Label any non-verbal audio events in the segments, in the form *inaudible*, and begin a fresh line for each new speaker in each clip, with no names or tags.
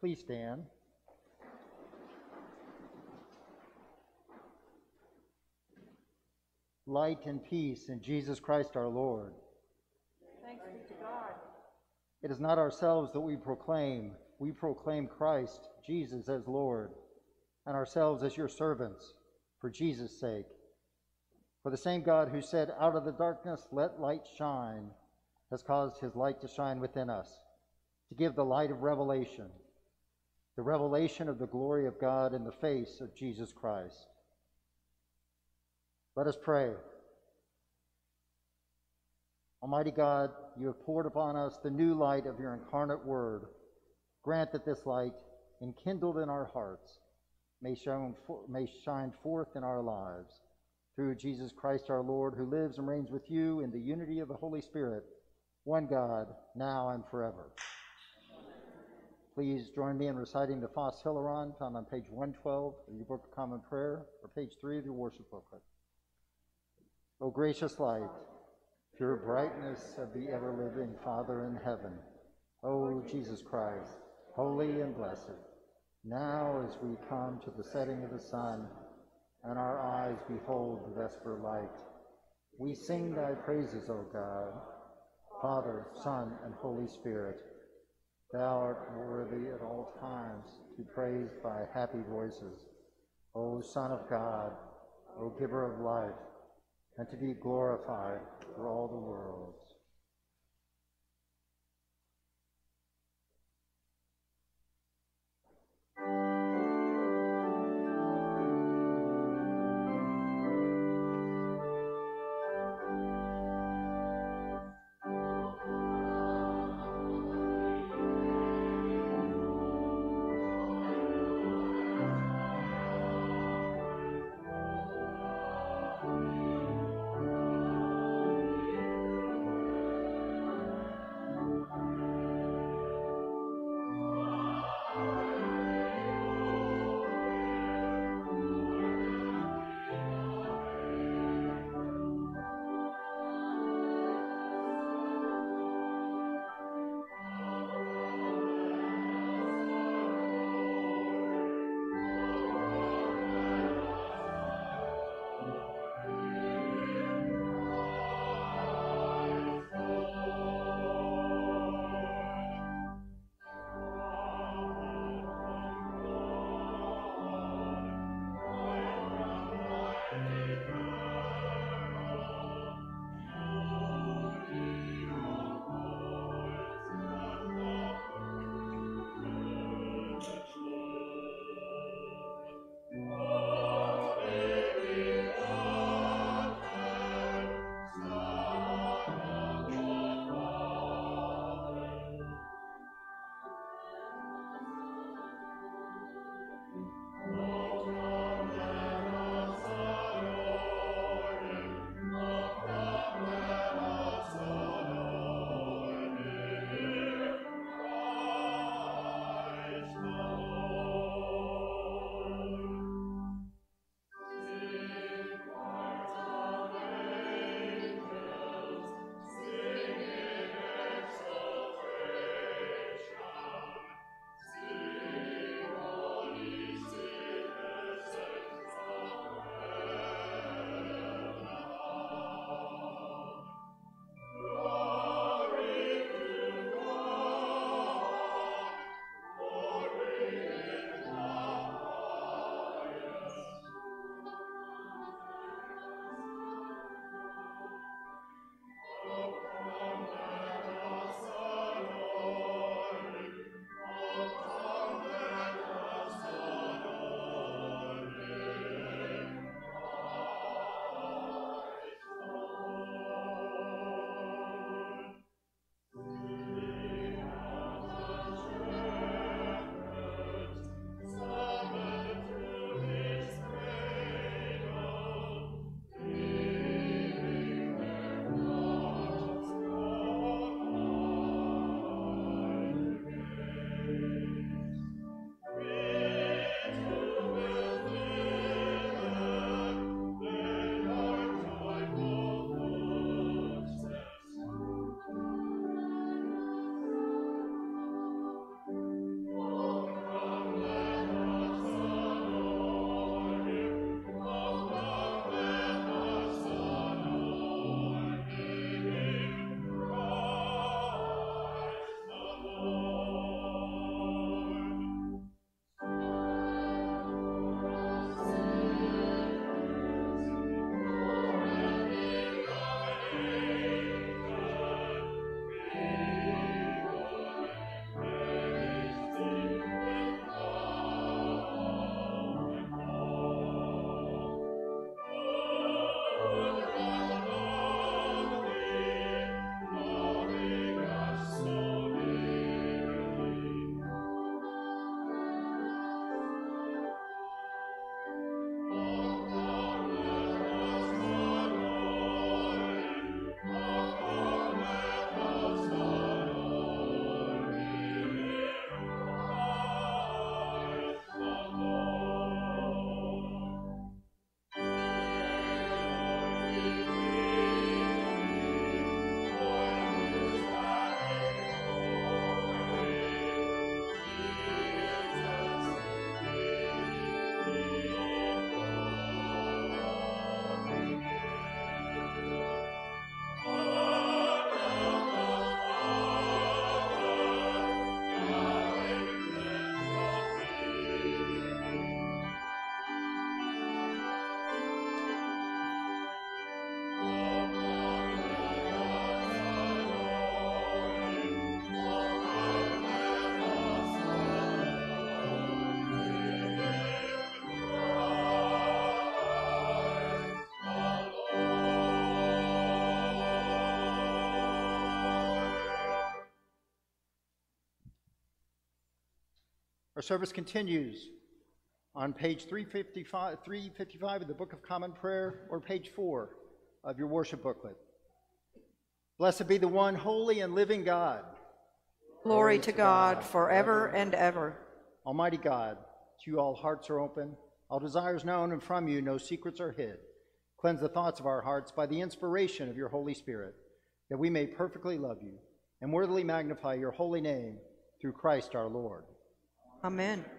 Please stand. Light and peace in Jesus Christ our Lord.
Thanks be to God.
It is not ourselves that we proclaim. We proclaim Christ, Jesus as Lord, and ourselves as your servants, for Jesus' sake. For the same God who said, Out of the darkness let light shine, has caused his light to shine within us, to give the light of revelation, the revelation of the glory of God in the face of Jesus Christ. Let us pray. Almighty God, you have poured upon us the new light of your incarnate word. Grant that this light, enkindled in our hearts, may shine, may shine forth in our lives. Through Jesus Christ our Lord, who lives and reigns with you in the unity of the Holy Spirit, one God, now and forever. Please join me in reciting the Phos Hilaron, found on page 112 of your Book of Common Prayer, or page 3 of your worship booklet. O gracious light, pure brightness of the ever-living Father in heaven, O Jesus Christ, holy and blessed, now as we come to the setting of the sun, and our eyes behold the vesper light, we sing thy praises, O God, Father, Son, and Holy Spirit. Thou art worthy at all times to be praised by happy voices, O Son of God, O Giver of life, and to be glorified for all the worlds. Our service continues on page 355, 355 of the Book of Common Prayer or page 4 of your worship booklet. Blessed be the one holy and living God,
Glory to God forever and ever.
Almighty God, to you all hearts are open, all desires known, and from you no secrets are hid. Cleanse the thoughts of our hearts by the inspiration of your Holy Spirit, that we may perfectly love you and worthily magnify your holy name through Christ our Lord.
Amen.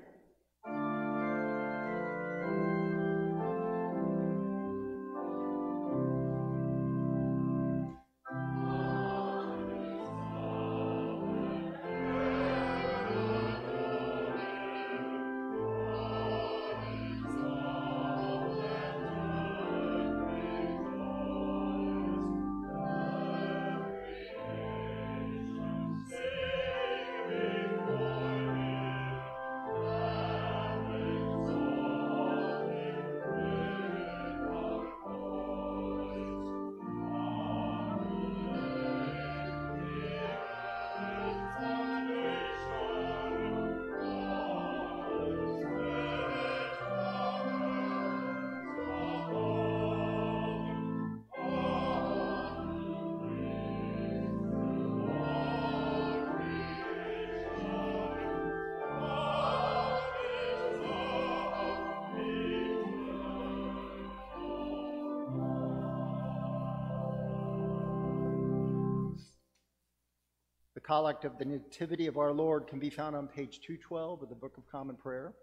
Collect of the Nativity of our Lord can be found on page 212 of the Book of Common Prayer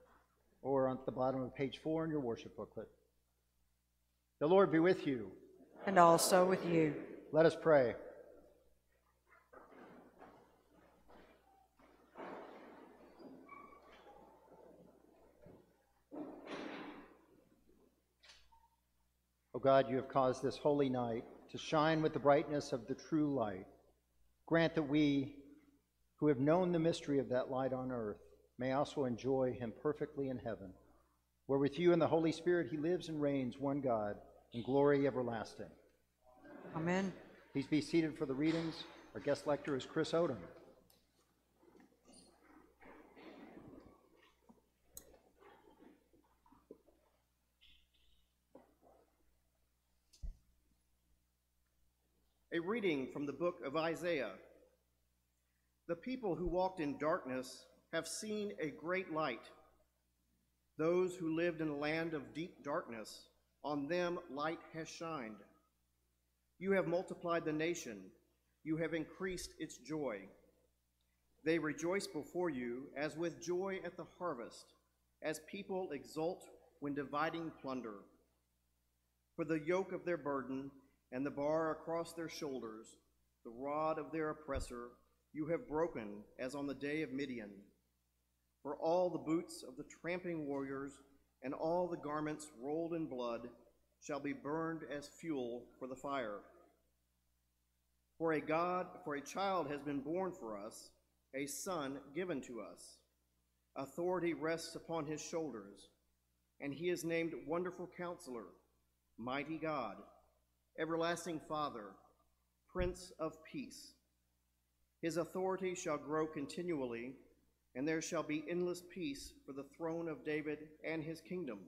or on the bottom of page 4 in your worship booklet. The Lord be with you.
And also with you.
Let us pray. O God, you have caused this holy night to shine with the brightness of the true light. Grant that we, who have known the mystery of that light on earth, may also enjoy him perfectly in heaven, where with you and the Holy Spirit he lives and reigns, one God, in glory everlasting.
Amen.
Please be seated for the readings. Our guest lecturer is Chris Odom.
A reading from the book of Isaiah. The people who walked in darkness have seen a great light. Those who lived in a land of deep darkness, on them light has shined. You have multiplied the nation, you have increased its joy. They rejoice before you as with joy at the harvest, as people exult when dividing plunder. For the yoke of their burden and the bar across their shoulders, the rod of their oppressor, you have broken as on the day of Midian. For all the boots of the tramping warriors and all the garments rolled in blood shall be burned as fuel for the fire. For a God, for a child has been born for us, a son given to us. Authority rests upon his shoulders, and he is named Wonderful Counselor, Mighty God, Everlasting Father, Prince of Peace. His authority shall grow continually, and there shall be endless peace for the throne of David and his kingdom.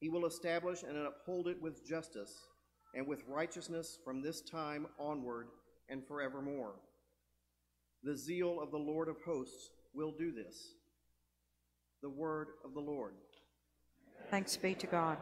He will establish and uphold it with justice and with righteousness from this time onward and forevermore. The zeal of the Lord of hosts will do this. The word of the Lord.
Thanks be to God.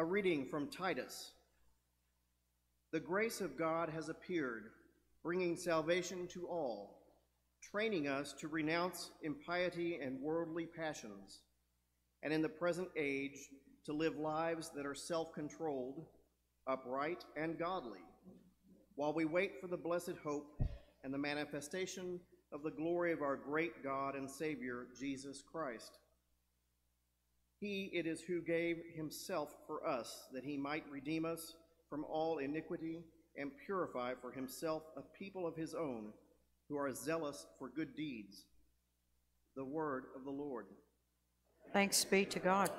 A reading from Titus. The grace of God has appeared, bringing salvation to all, training us to renounce impiety and worldly passions, and in the present age to live lives that are self controlled, upright, and godly, while we wait for the blessed hope and the manifestation of the glory of our great God and Savior, Jesus Christ. He it is who gave himself for us, that he might redeem us from all iniquity and purify for himself a people of his own, who are zealous for good deeds. The word of the Lord.
Thanks be to God.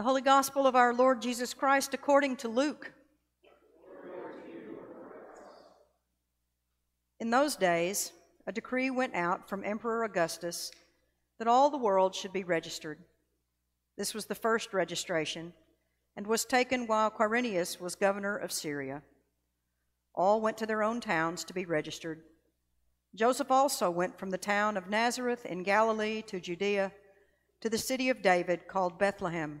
The Holy Gospel of our Lord Jesus Christ according to Luke. In those days, a decree went out from Emperor Augustus that all the world should be registered. This was the first registration and was taken while Quirinius was governor of Syria. All went to their own towns to be registered. Joseph also went from the town of Nazareth in Galilee to Judea
to the city of David called Bethlehem,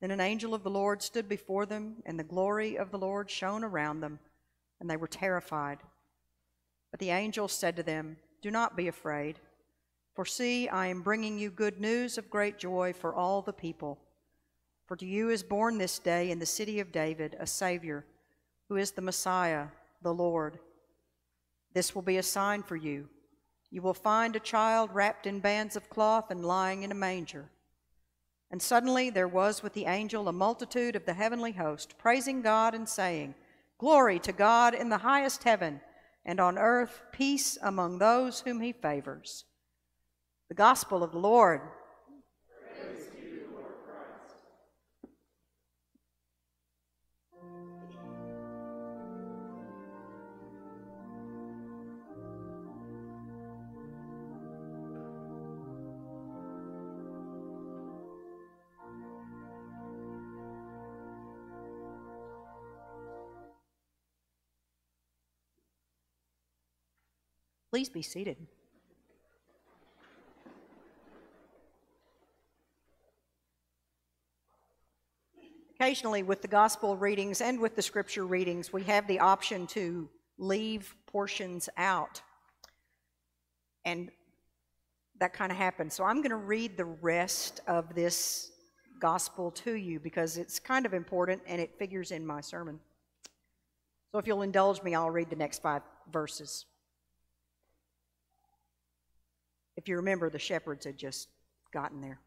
Then an angel of the Lord stood before them, and the glory of the Lord shone around them, and they were terrified. But the angel said to them, Do not be afraid. For see, I am bringing you good news of great joy for all the people. For to you is born this day in the city of David a Savior, who is the Messiah, the Lord. This will be a sign for you. You will find a child wrapped in bands of cloth and lying in a manger. And suddenly there was with the angel a multitude of the heavenly host, praising God and saying, Glory to God in the highest heaven, and on earth peace among those whom he favors. The gospel of the Lord. Please be seated. Occasionally, with the gospel readings and with the scripture readings, we have the option to leave portions out. And that kind of happens. So I'm going to read the rest of this gospel to you because it's kind of important and it figures in my sermon. So if you'll indulge me, I'll read the next five verses. If you remember, the shepherds had just gotten there.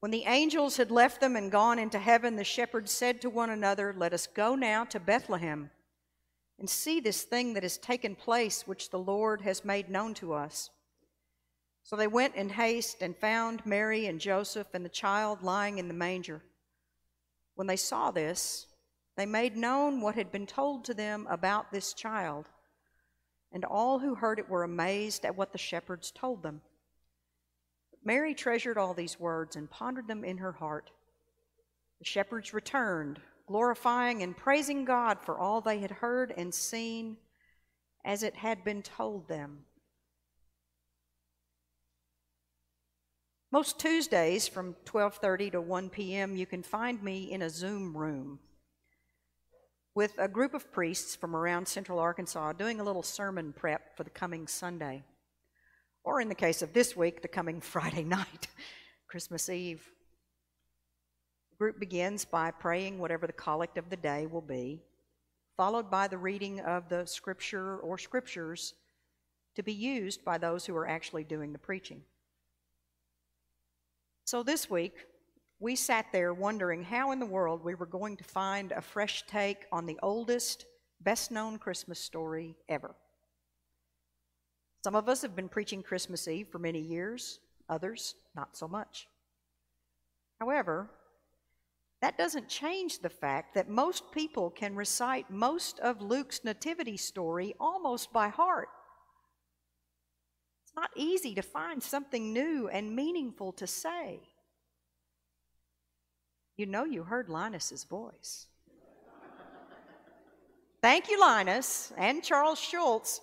When the angels had left them and gone into heaven, the shepherds said to one another, Let us go now to Bethlehem and see this thing that has taken place, which the Lord has made known to us. So they went in haste and found Mary and Joseph and the child lying in the manger. When they saw this, they made known what had been told to them about this child. And all who heard it were amazed at what the shepherds told them. Mary treasured all these words and pondered them in her heart. The shepherds returned, glorifying and praising God for all they had heard and seen as it had been told them. Most Tuesdays from 12:30 to 1 p.m. you can find me in a Zoom room with a group of priests from around Central Arkansas doing a little sermon prep for the coming Sunday or in the case of this week, the coming *laughs* Friday night, Christmas Eve. The group begins by praying whatever the collect of the day will be, followed by the reading of the scripture or scriptures to be used by those who are actually doing the preaching. So this week, we sat there wondering how in the world we were going to find a fresh take on the oldest, best known Christmas story ever. Some of us have been preaching Christmas Eve for many years, others, not so much. However, that doesn't change the fact that most people can recite most of Luke's nativity story almost by heart. It's not easy to find something new and meaningful to say. You know you heard Linus's voice. Thank you, Linus and Charles Schulz,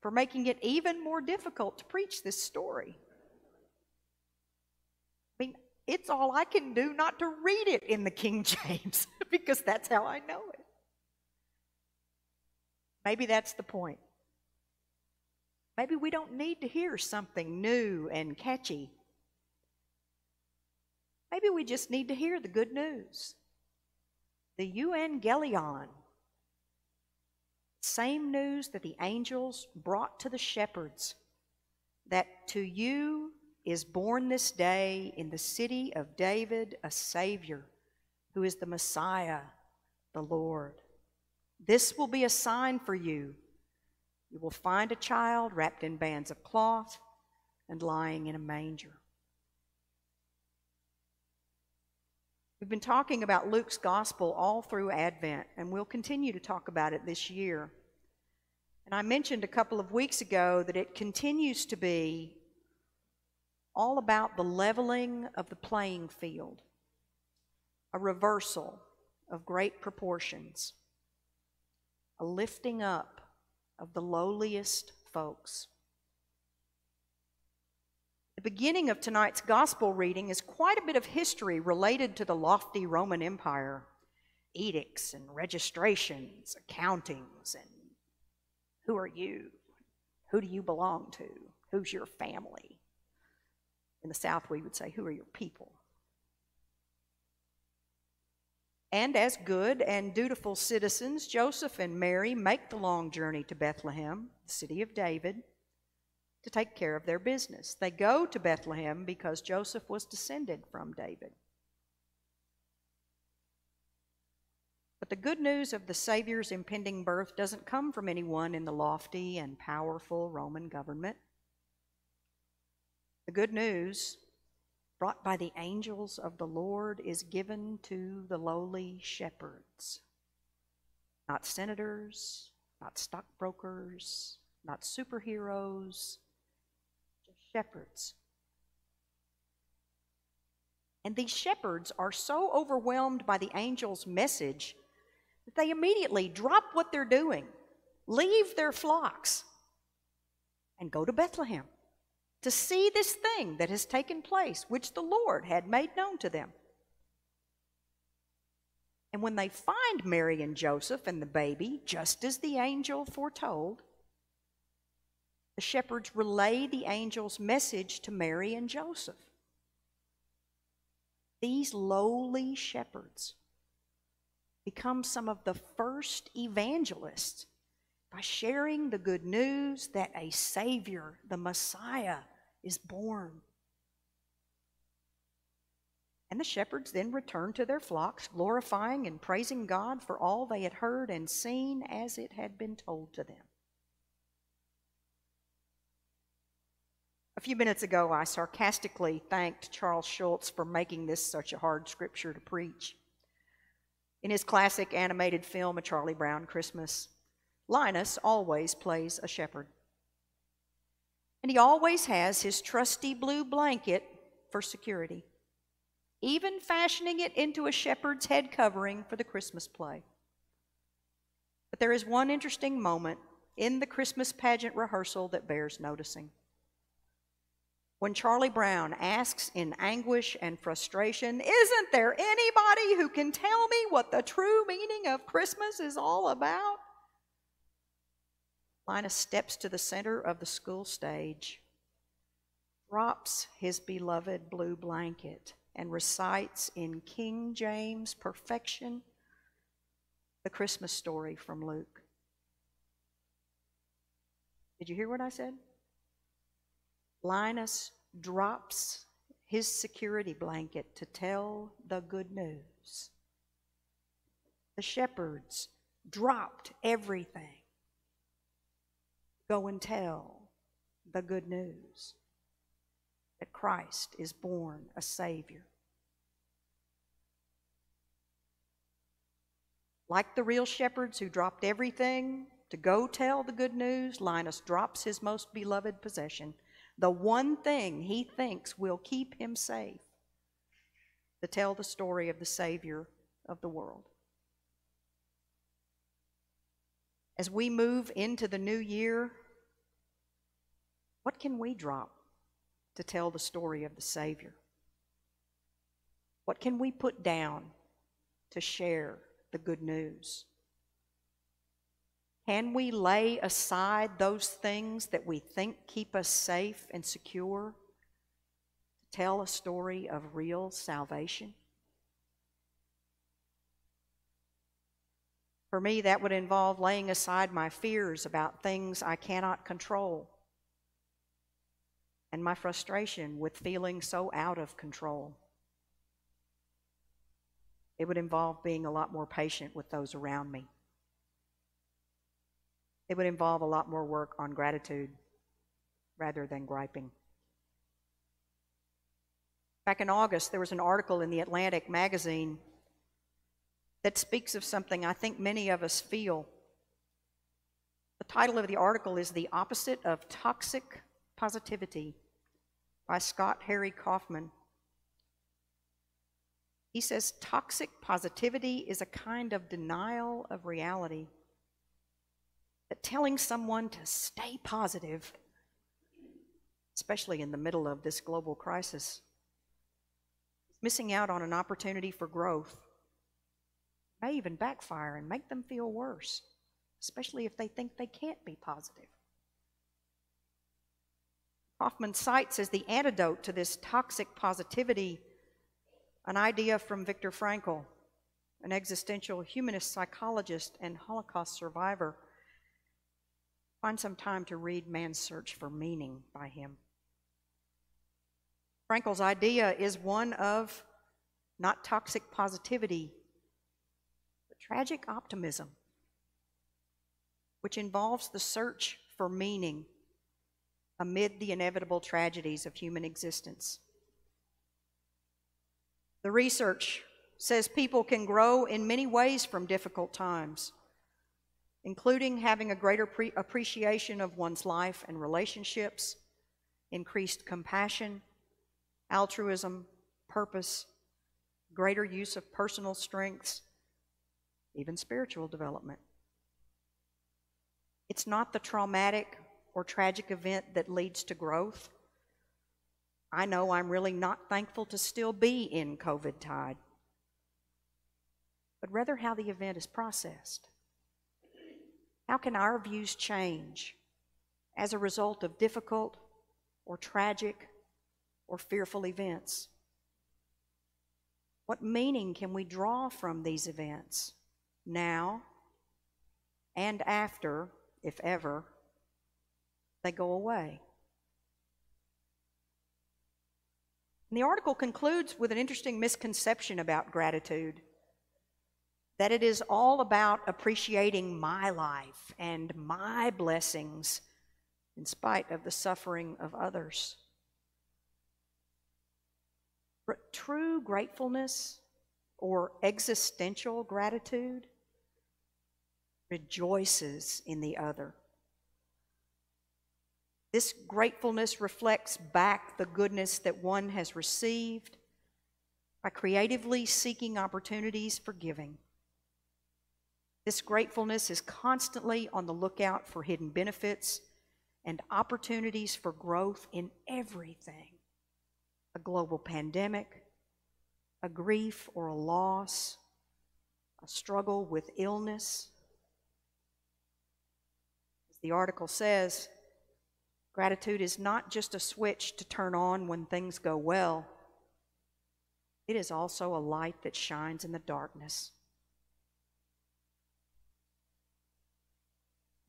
for making it even more difficult to preach this story. I mean, it's all I can do not to read it in the King *laughs* James because that's how I know it. Maybe that's the point. Maybe we don't need to hear something new and catchy. Maybe we just need to hear the good news. The euangelion same news that the angels brought to the shepherds that to you is born this day in the city of David a Savior who is the Messiah, the Lord. This will be a sign for you. You will find a child wrapped in bands of cloth and lying in a manger. We've been talking about Luke's gospel all through Advent, and we'll continue to talk about it this year. And I mentioned a couple of weeks ago that it continues to be all about the leveling of the playing field, a reversal of great proportions, a lifting up of the lowliest folks. The beginning of tonight's gospel reading is quite a bit of history related to the lofty Roman Empire edicts and registrations, accountings, and who are you? Who do you belong to? Who's your family? In the South, we would say, Who are your people? And as good and dutiful citizens, Joseph and Mary make the long journey to Bethlehem, the city of David to take care of their business. They go to Bethlehem because Joseph was descended from David. But the good news of the Savior's impending birth doesn't come from anyone in the lofty and powerful Roman government. The good news, brought by the angels of the Lord, is given to the lowly shepherds. Not senators, not stockbrokers, not superheroes, shepherds. And these shepherds are so overwhelmed by the angel's message that they immediately drop what they're doing, leave their flocks, and go to Bethlehem to see this thing that has taken place, which the Lord had made known to them. And when they find Mary and Joseph and the baby, just as the angel foretold, the shepherds relay the angel's message to Mary and Joseph. These lowly shepherds become some of the first evangelists by sharing the good news that a Savior, the Messiah, is born. And the shepherds then returned to their flocks, glorifying and praising God for all they had heard and seen as it had been told to them. Few minutes ago, I sarcastically thanked Charles Schulz for making this such a hard scripture to preach. In his classic animated film, A Charlie Brown Christmas, Linus always plays a shepherd. And he always has his trusty blue blanket for security, even fashioning it into a shepherd's head covering for the Christmas play. But there is one interesting moment in the Christmas pageant rehearsal that bears noticing when Charlie Brown asks in anguish and frustration, Isn't there anybody who can tell me what the true meaning of Christmas is all about? Linus steps to the center of the school stage, drops his beloved blue blanket, and recites in King James perfection the Christmas story from Luke. Did you hear what I said? Linus drops his security blanket to tell the good news. The shepherds dropped everything. Go and tell the good news that Christ is born a Savior. Like the real shepherds who dropped everything to go tell the good news, Linus drops his most beloved possession the one thing he thinks will keep him safe to tell the story of the Savior of the world. As we move into the new year, what can we drop to tell the story of the Savior? What can we put down to share the good news? Can we lay aside those things that we think keep us safe and secure to tell a story of real salvation? For me, that would involve laying aside my fears about things I cannot control and my frustration with feeling so out of control. It would involve being a lot more patient with those around me. It would involve a lot more work on gratitude rather than griping. Back in August, there was an article in the Atlantic magazine that speaks of something I think many of us feel. The title of the article is The Opposite of Toxic Positivity by Scott Barry Kaufman. He says toxic positivity is a kind of denial of reality. Telling someone to stay positive, especially in the middle of this global crisis, missing out on an opportunity for growth, may even backfire and make them feel worse, especially if they think they can't be positive. Kaufman cites as the antidote to this toxic positivity an idea from Viktor Frankl, an existential humanist psychologist and Holocaust survivor. Find some time to read Man's Search for Meaning by him. Frankl's idea is one of not toxic positivity, but tragic optimism, which involves the search for meaning amid the inevitable tragedies of human existence. The research says people can grow in many ways from difficult times, including having a greater pre- appreciation of one's life and relationships, increased compassion, altruism, purpose, greater use of personal strengths, even spiritual development. It's not the traumatic or tragic event that leads to growth. I know I'm really not thankful to still be in COVID tide, but rather how the event is processed. How can our views change as a result of difficult or tragic or fearful events? What meaning can we draw from these events now and after, if ever, they go away? And the article concludes with an interesting misconception about gratitude that it is all about appreciating my life and my blessings in spite of the suffering of others. True gratefulness or existential gratitude rejoices in the other. This gratefulness reflects back the goodness that one has received by creatively seeking opportunities for giving. This gratefulness is constantly on the lookout for hidden benefits and opportunities for growth in everything a global pandemic, a grief or a loss, a struggle with illness. As the article says, Gratitude is not just a switch to turn on when things go well, it is also a light that shines in the darkness.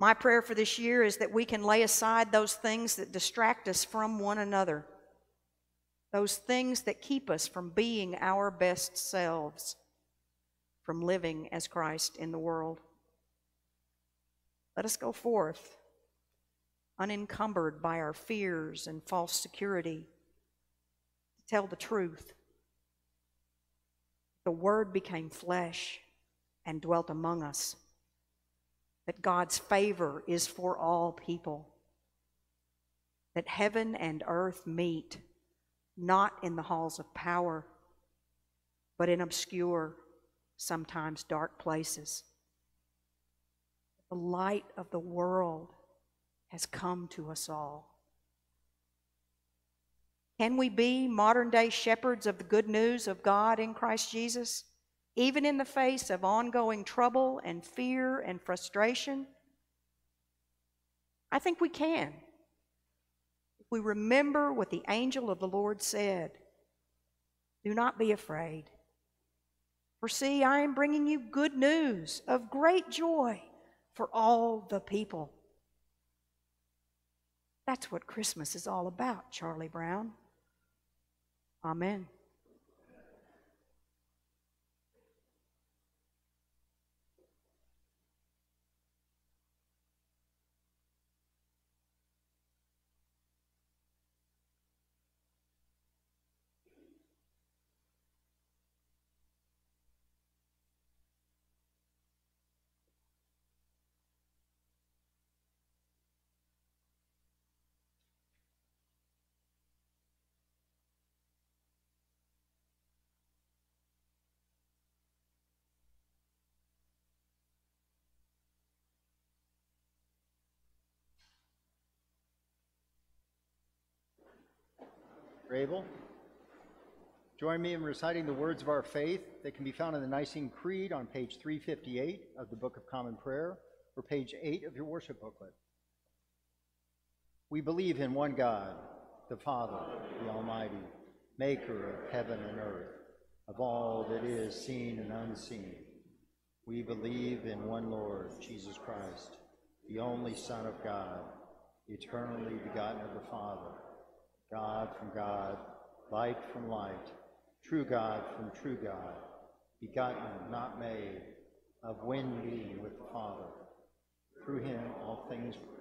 My prayer for this year is that we can lay aside those things that distract us from one another, those things that keep us from being our best selves, from living as Christ in the world. Let us go forth unencumbered by our fears and false security, to tell the truth. The Word became flesh and dwelt among us. That God's favor is for all people. That heaven and earth meet not in the halls of power, but in obscure, sometimes dark places. The light of the world has come to us all. Can we be modern day shepherds of the good news of God in Christ Jesus, even in the face of ongoing trouble and fear and frustration? I think we can. If we remember what the angel of the Lord said Do not be afraid. For see, I am bringing you good news of great joy for all the people. That's what Christmas is all about, Charlie Brown. Amen.
You're able? Join me in reciting the words of our faith that can be found in the Nicene Creed on page 358 of the Book of Common Prayer or page 8 of your worship booklet. We believe in one God, the Father, the Almighty, maker of heaven and earth, of all that is seen and unseen. We believe in one Lord, Jesus Christ, the only Son of God, eternally begotten of the Father, God from God, light from light, true God from true God, begotten, not made, of one being with the Father. Through him all things were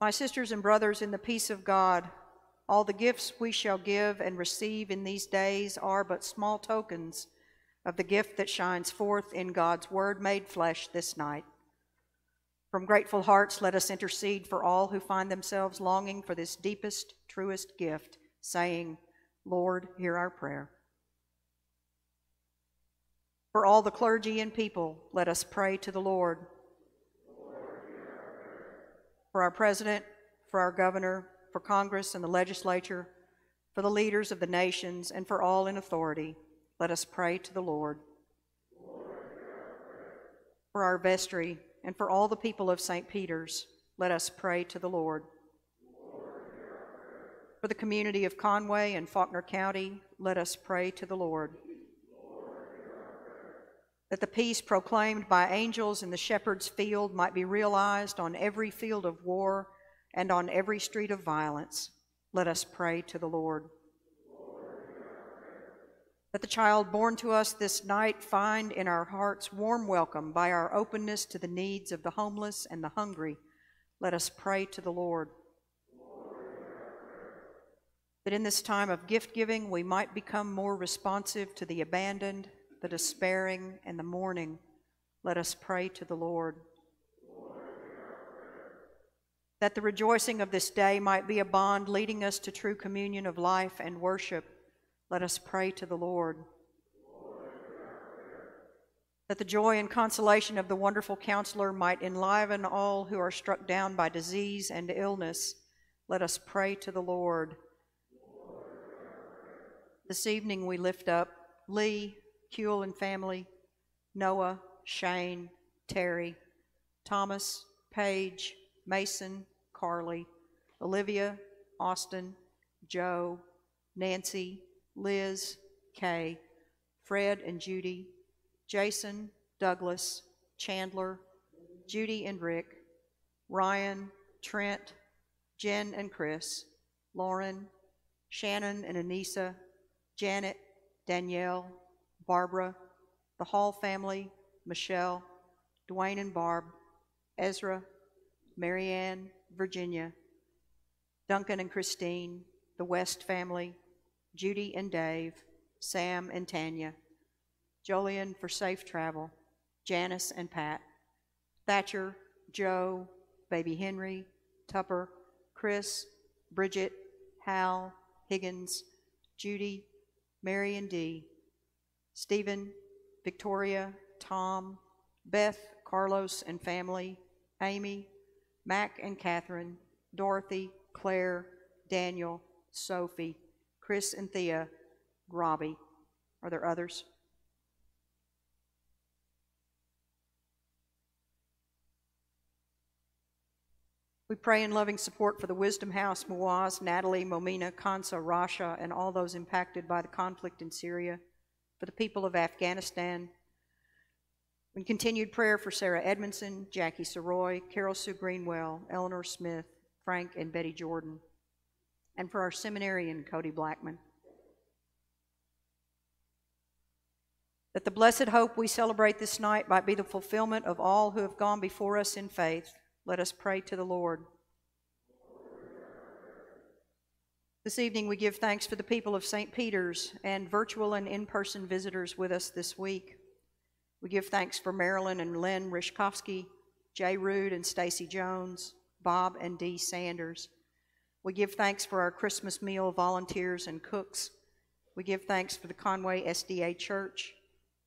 My sisters and brothers, in the peace of God, all the gifts we shall give and receive in these days are but small tokens of the gift that shines forth in God's Word made flesh this night. From grateful hearts, let us intercede for all who find themselves longing for this deepest, truest gift, saying, Lord, hear our prayer. For all the clergy and people, let us pray to the Lord for our president, for our governor, for Congress and the legislature, for the leaders of the nations, and for all in authority. Let us pray to the Lord. For our vestry and for all the people of St. Peter's, let us pray to the Lord. For the community of Conway and Faulkner County, let us pray to the Lord that the peace proclaimed by angels in the shepherd's field might be realized on every field of war and on every street of violence. Let us pray to the Lord. That the child born to us this night find in our hearts warm welcome by our openness to the needs of the homeless and the hungry. Let us pray to the Lord. That in this time of gift giving we might become more responsive to the abandoned the despairing, and the mourning, let us pray to the Lord. That the rejoicing of this day might be a bond leading us to true communion of life and worship, let us pray to the Lord. That the joy and consolation of the wonderful counselor might enliven all who are struck down by disease and illness, let us pray to the Lord. This evening we lift up Lee, Kuehl and family, Noah, Shane, Terry, Thomas, Paige, Mason, Carly, Olivia, Austin, Joe, Nancy, Liz, Kay, Fred and Judy, Jason, Douglas, Chandler, Judy and Rick, Ryan, Trent, Jen and Chris, Lauren, Shannon and Anissa, Janet, Danielle, Barbara, the Hall family, Michelle, Dwayne and Barb, Ezra, Marianne, Virginia, Duncan and Christine, the West family, Judy and Dave, Sam and Tanya, Jolien for safe travel, Janice and Pat, Thatcher, Joe, baby Henry, Tupper, Chris, Bridget, Hal, Higgins, Judy, Mary and Dee, Stephen, Victoria, Tom, Beth, Carlos and family, Amy, Mac and Catherine, Dorothy, Claire, Daniel, Sophie, Chris and Thea Robbie. Are there others? We pray in loving support for the Wisdom House, Muaz, Natalie, Momina, Kansa, Rasha, and all those impacted by the conflict in Syria, for the people of Afghanistan. In continued prayer for Sarah Edmondson, Jackie Soroy, Carol Sue Greenwell, Eleanor Smith, Frank and Betty Jordan, and for our seminarian, Cody Blackman. That the blessed hope we celebrate this night might be the fulfillment of all who have gone before us in faith. Let us pray to the Lord. This evening, we give thanks for the people of St. Peter's and virtual and in person visitors with us this week. We give thanks for Marilyn and Lynn Rishkovsky, Jay Rude and Stacy Jones, Bob and Dee Sanders. We give thanks for our Christmas meal volunteers and cooks. We give thanks for the Conway SDA Church.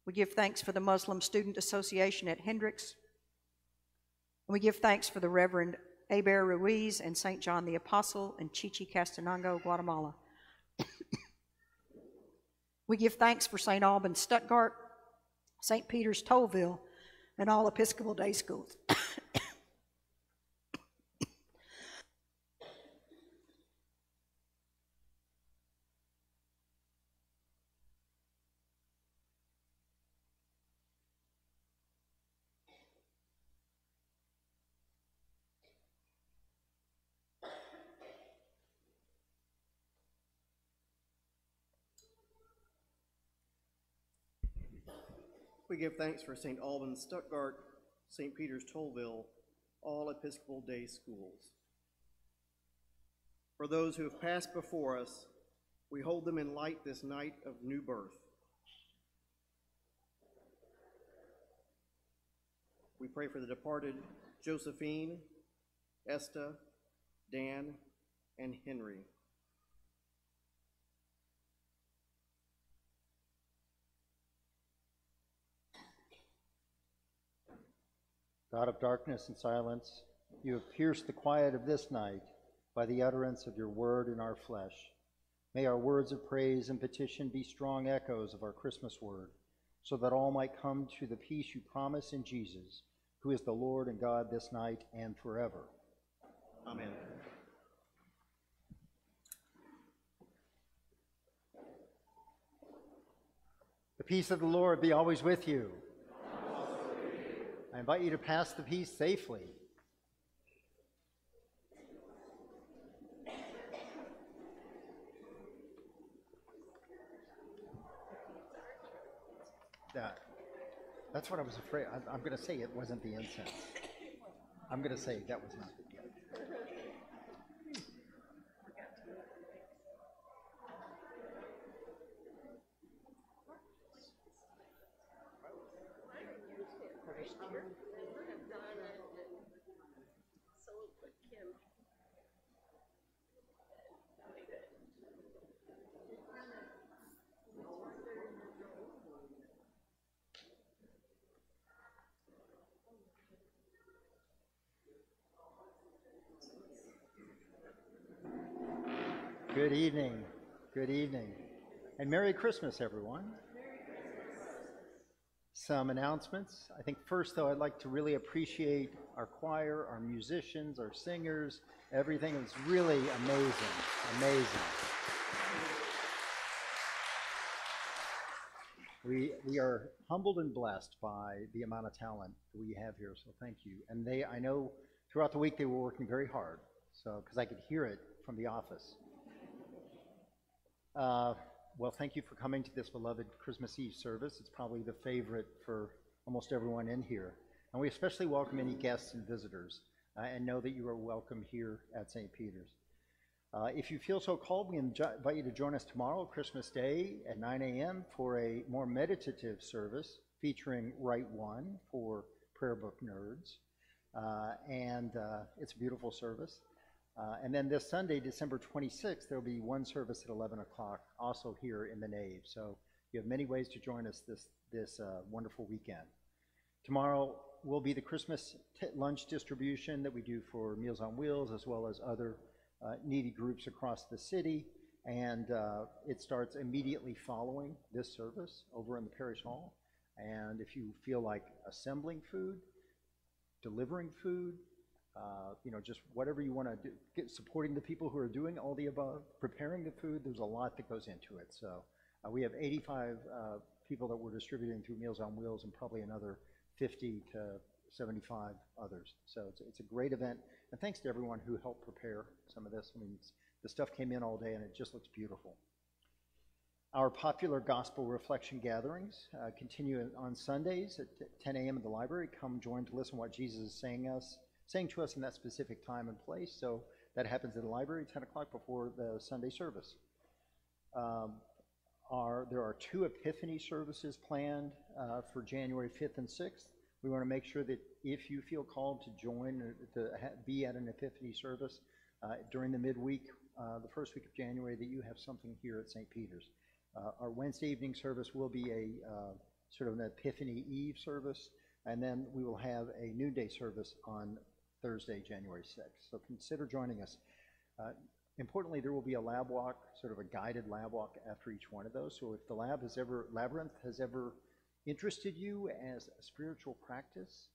We give thanks for the Muslim Student Association at Hendrix. And we give thanks for the Reverend Aber Ruiz and St. John the Apostle in Chichicastenango, Guatemala. we give thanks for St. Alban Stuttgart, St. Peter's Tollville, and all Episcopal day schools.
We give thanks for St. Albans Stuttgart, St. Peter's Tollville, all Episcopal day schools. For those who have passed before us, we hold them in light this night of new birth. We pray for the departed Josephine, Esta, Dan, and Henry.
God of darkness and silence, you have pierced the quiet of this night by the utterance of your word in our flesh. May our words of praise and petition be strong echoes of our Christmas word, so that all might come to the peace you promise in Jesus, who is the Lord and God this night and forever.
Amen.
The peace of the Lord be always with you. I invite you to pass the peace safely. That, that's what I was afraid. I'm, I'm going to say it wasn't the incense. I'm going to say that was not the Good evening. Good evening. And Merry Christmas, everyone. Some announcements. I think first, though, I'd like to really appreciate our choir, our musicians, our singers, everything. Was really amazing. Amazing. We, we are humbled and blessed by the amount of talent that we have here, so thank you. And they, I know throughout the week they were working very hard, so, because I could hear it from the office. Uh, well, thank you for coming to this beloved Christmas Eve service. It's probably the favorite for almost everyone in here. And we especially welcome any guests and visitors uh, and know that you are welcome here at St. Peter's. Uh, if you feel so called, we invite you to join us tomorrow, Christmas Day, at 9 a.m. for a more meditative service featuring Rite One for prayer book nerds. Uh, and uh, it's a beautiful service. Uh, and then this Sunday, December 26th, there'll be one service at 11 o'clock, also here in the nave. So you have many ways to join us this, this uh, wonderful weekend. Tomorrow will be the Christmas lunch distribution that we do for Meals on Wheels, as well as other uh, needy groups across the city. And uh, it starts immediately following this service over in the parish hall. And if you feel like assembling food, delivering food, you know, just whatever you want to do, get, supporting the people who are doing all the above, preparing the food, there's a lot that goes into it. So uh, we have 85 uh, people that we're distributing through Meals on Wheels and probably another 50 to 75 others. So it's, it's a great event. And thanks to everyone who helped prepare some of this. I mean, the stuff came in all day and it just looks beautiful. Our popular gospel reflection gatherings uh, continue on Sundays at 10 a.m. in the library. Come join to listen to what Jesus is saying us, saying to us in that specific time and place. So that happens in the library 10 o'clock before the Sunday service. Um, our, there are two Epiphany services planned uh, for January 5th and 6th. We want to make sure that if you feel called to join or to be at an Epiphany service uh, during the midweek, uh, the first week of January, that you have something here at St. Peter's. Uh, our Wednesday evening service will be a uh, sort of an Epiphany Eve service, and then we will have a noonday service on Thursday, January 6th. So consider joining us. Uh, importantly, there will be a lab walk, sort of a guided lab walk after each one of those. So if the lab has ever, labyrinth has ever interested you as a spiritual practice,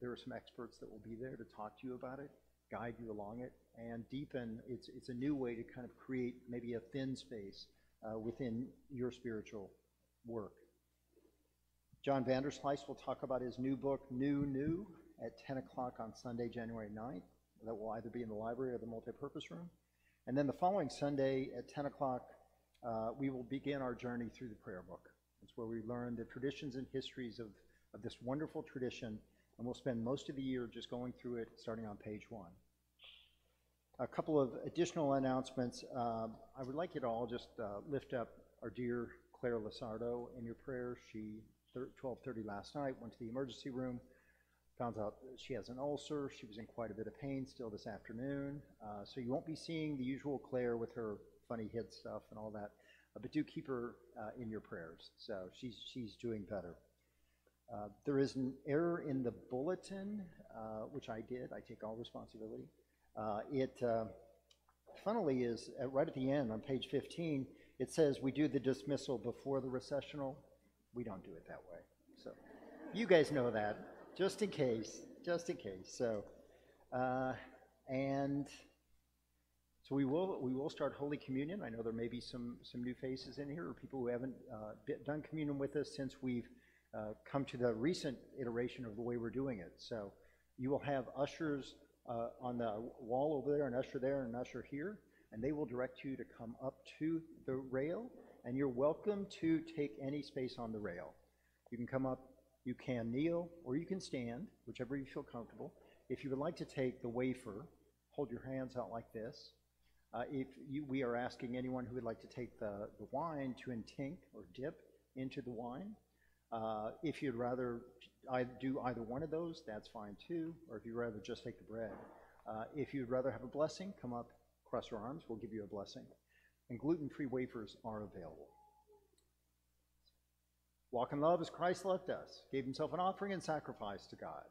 there are some experts that will be there to talk to you about it, guide you along it, and deepen. It's, it's a new way to kind of create maybe a thin space uh, within your spiritual work. John Vanderslice will talk about his new book, Nous Nous, at 10 o'clock on Sunday, January 9th. That will either be in the library or the multipurpose room. And then the following Sunday at 10 o'clock, uh, we will begin our journey through the prayer book. It's where we learn the traditions and histories of, of this wonderful tradition, and we'll spend most of the year just going through it, starting on page one. A couple of additional announcements. Uh, I would like you to all just uh, lift up our dear Claire Lasardo in your prayers. She, 12.30 last night, went to the emergency room, found out she has an ulcer. She was in quite a bit of pain still this afternoon. Uh, so you won't be seeing the usual Claire with her funny head stuff and all that. Uh, but do keep her uh, in your prayers. So she's, she's doing better. Uh, there is an error in the bulletin, uh, which I did. I take all responsibility. Uh, it, funnily, is right at the end on page 15, it says we do the dismissal before the recessional. We don't do it that way. So you guys know that, just in case, just in case. So, and so we will we will start Holy Communion. I know there may be some some new faces in here, or people who haven't uh, done communion with us since we've uh, come to the recent iteration of the way we're doing it. So you will have ushers uh, on the wall over there, an usher there, and an usher here, and they will direct you to come up to the rail. And you're welcome to take any space on the rail. You can come up, you can kneel, or you can stand, whichever you feel comfortable. If you would like to take the wafer, hold your hands out like this. Uh, if you, we are asking anyone who would like to take the, the wine to intinct or dip into the wine. Uh, if you'd rather do either one of those, that's fine too, or if you'd rather just take the bread. Uh, if you'd rather have a blessing, come up, cross your arms, we'll give you a blessing. And gluten-free wafers are available. Walk in love as Christ loved us, gave himself an offering and sacrifice to God.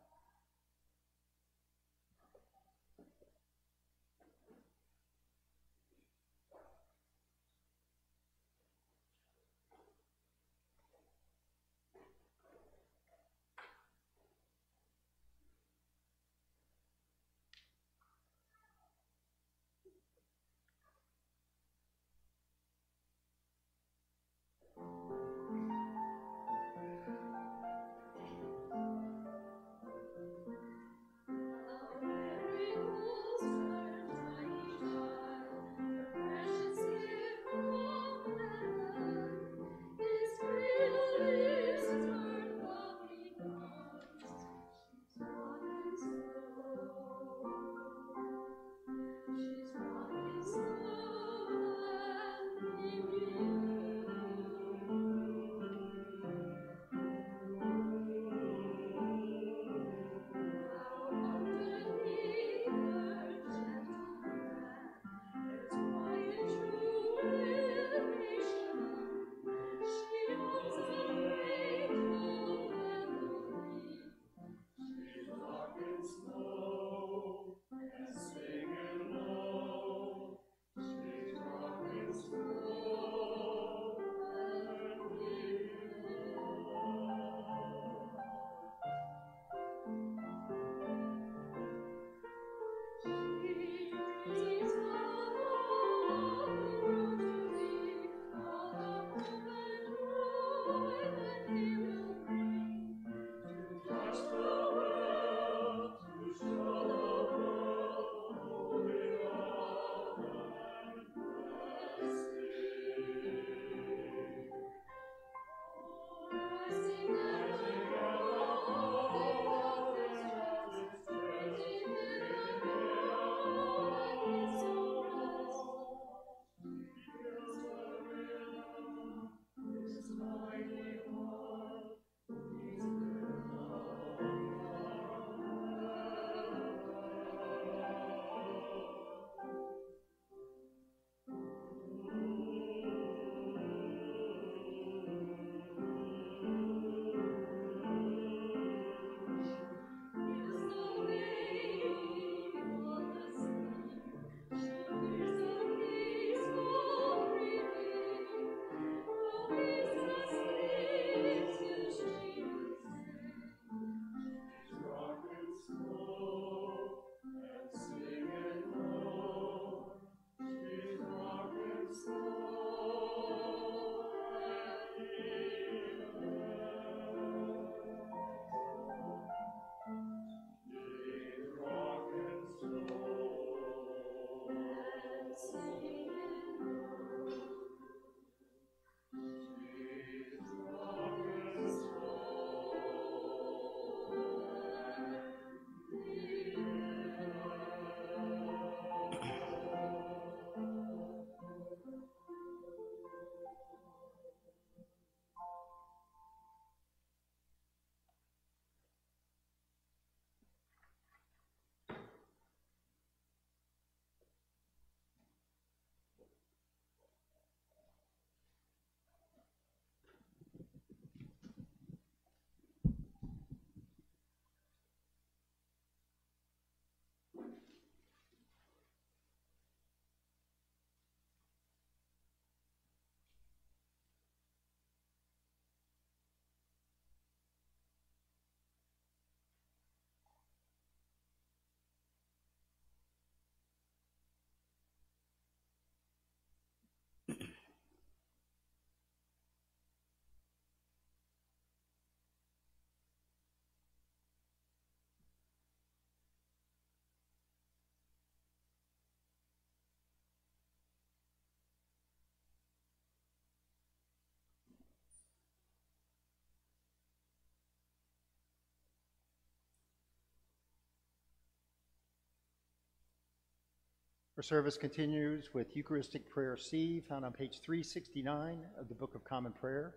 Our service continues with Eucharistic Prayer C, found on page 369 of the Book of Common Prayer,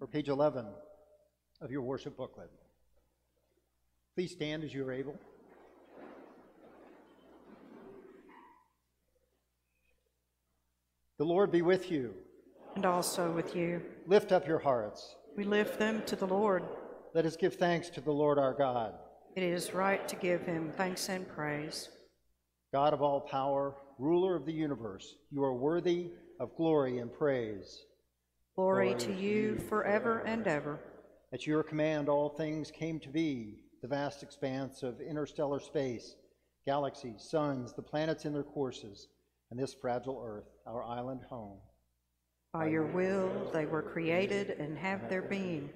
or page 11 of your worship booklet. Please stand as you are able. The Lord be with you.
And also with you.
Lift up your hearts.
We lift them to the Lord.
Let us give thanks to the Lord our God.
It is right to give him thanks and praise.
God of all power, ruler of the universe, you are worthy of glory and praise.
Glory to you forever and ever.
At your command, all things came to be the vast expanse of interstellar space, galaxies, suns, the planets in their courses, and this fragile earth, our island home.
By your will, they were created and have their being.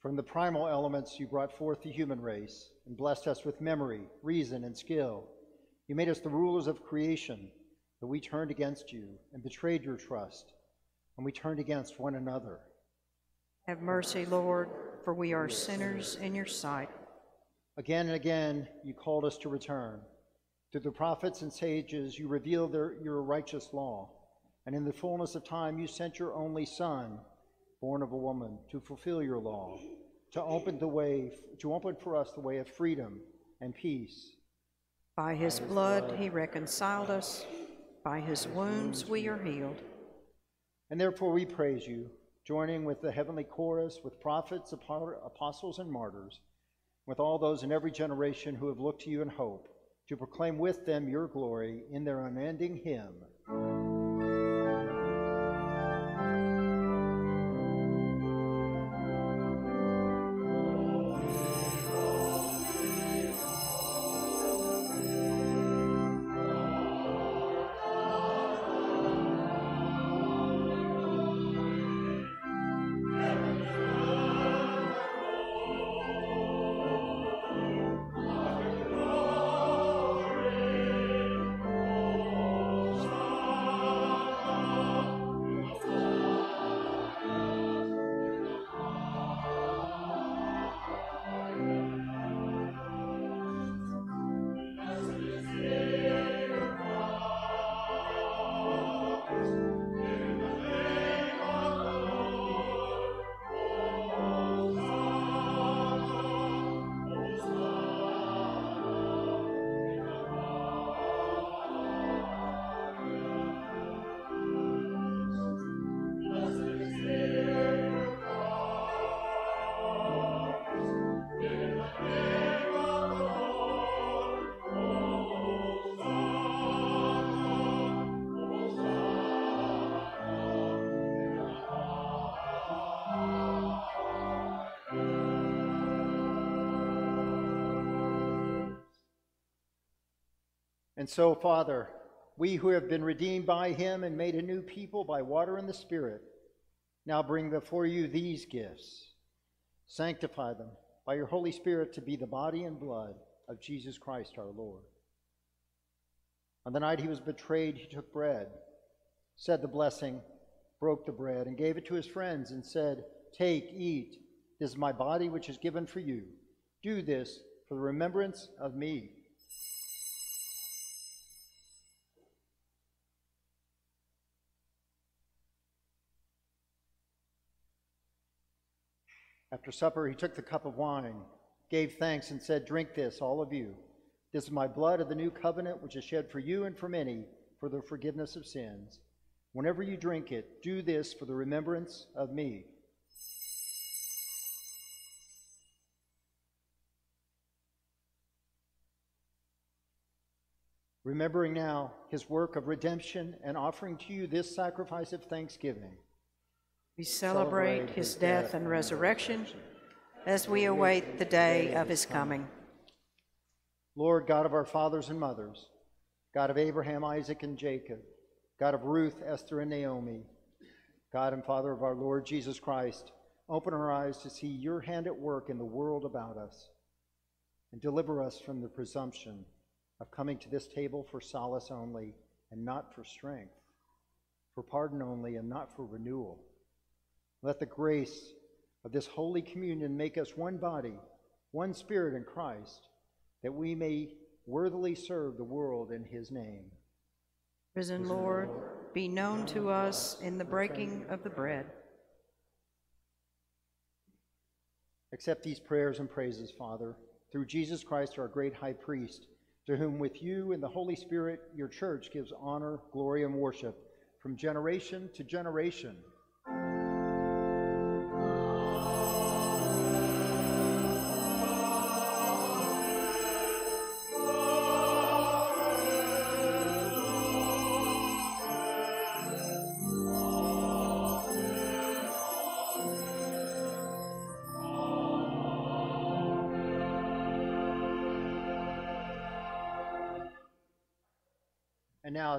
From the primal elements, you brought forth the human race and blessed us with memory, reason, and skill. You made us the rulers of creation, but we turned against you and betrayed your trust, and we turned against one another.
Have mercy, Lord, for we are sinners in your sight.
Again and again, you called us to return. Through the prophets and sages, you revealed their, your righteous law, and in the fullness of time, you sent your only Son, born of a woman, to fulfill your law, to open the way, to open for us the way of freedom and peace.
By his blood he reconciled us. By his wounds we are healed.
And therefore we praise you, joining with the heavenly chorus, with prophets, apostles, and martyrs, with all those in every generation who have looked to you in hope, to proclaim with them your glory in their unending hymn. And so, Father, we who have been redeemed by him and made a new people by water and the Spirit, now bring before you these gifts. Sanctify them by your Holy Spirit to be the body and blood of Jesus Christ our Lord. On the night he was betrayed, he took bread, said the blessing, broke the bread, and gave it to his friends, and said, Take, eat. This is my body, which is given for you. Do this for the remembrance of me. After supper, he took the cup of wine, gave thanks, and said, Drink this, all of you. This is my blood of the new covenant, which is shed for you and for many for the forgiveness of sins. Whenever you drink it, do this for the remembrance of me. Remembering now his work of redemption and offering to you this sacrifice of thanksgiving.
We celebrate his death and resurrection as we await the day of his coming.
Lord God of our fathers and mothers, God of Abraham, Isaac, and Jacob, God of Ruth, Esther, and Naomi, God and Father of our Lord Jesus Christ, open our eyes to see your hand at work in the world about us, and deliver us from the presumption of coming to this table for solace only and not for strength, for pardon only and not for renewal. Let the grace of this Holy Communion make us one body, one spirit in Christ, that we may worthily serve the world in his name.
Risen Lord, be known to us in the breaking of the bread.
Accept these prayers and praises, Father, through Jesus Christ, our great high priest, to whom with you and the Holy Spirit your church gives honor, glory, and worship from generation to generation.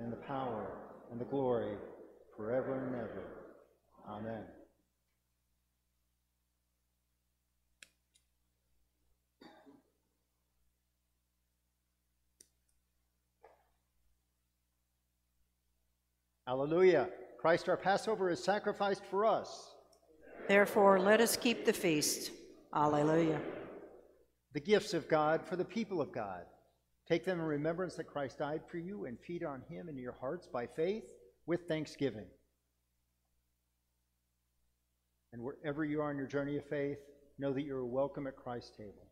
and the power, and the glory, forever and ever. Amen. Hallelujah. Christ our Passover is sacrificed for us.
Therefore, let us keep the feast. Alleluia.
The gifts of God for the people of God. Take them in remembrance that Christ died for you and feed on him in your hearts by faith with thanksgiving. And wherever you are on your journey of faith, know that you are welcome at Christ's table.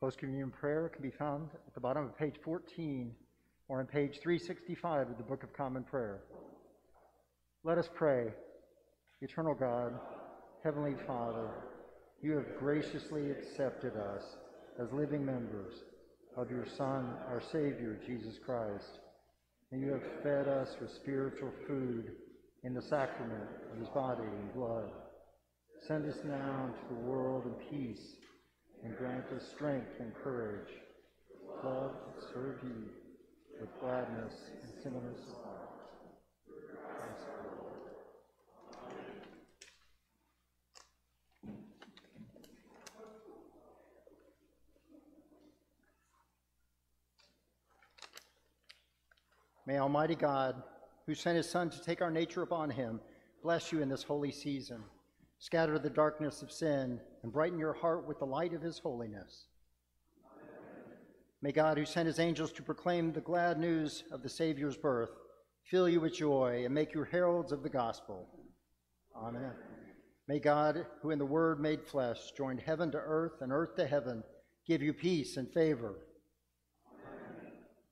Post communion prayer can be found at the bottom of page 14 or on page 365 of the Book of Common Prayer. Let us pray. Eternal God, Heavenly Father, you have graciously accepted us as living members of your Son, our Savior, Jesus Christ, and you have fed us with spiritual food in the sacrament of his body and blood. Send us now into the world in peace and grant us strength and courage, love and serve you with gladness and singleness of heart. May Almighty God, who sent his Son to take our nature upon him, bless you in this holy season, scatter the darkness of sin, and brighten your heart with the light of his holiness. May God, who sent his angels to proclaim the glad news of the Savior's birth, fill you with joy and make you heralds of the gospel. Amen. May God, who in the Word made flesh joined heaven to earth and earth to heaven, give you peace and favor.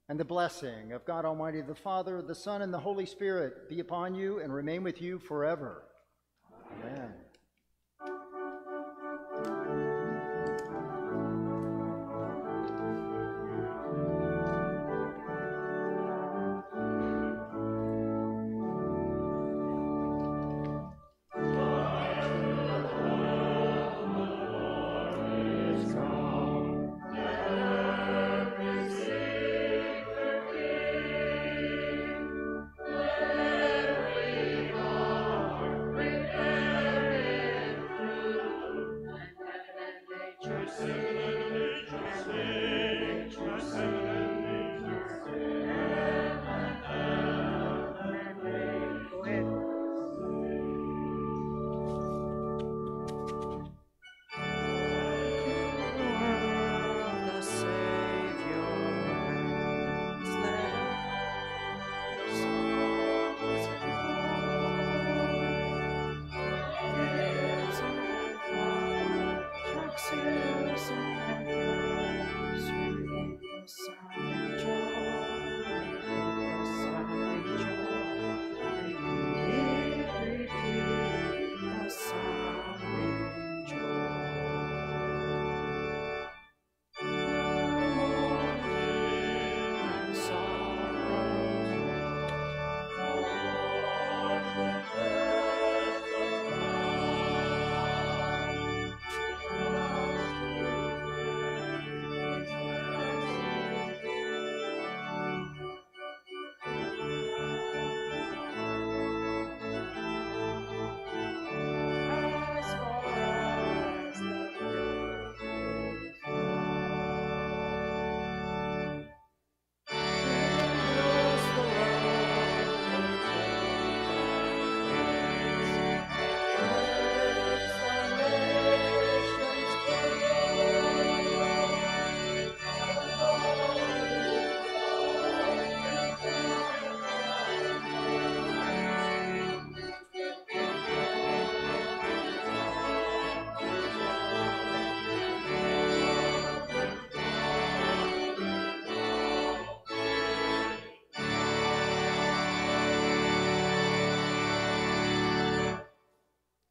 And the blessing of God Almighty, the Father, the Son, and the Holy Spirit be upon you and remain with you forever.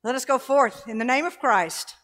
Let us go forth in the name of Christ.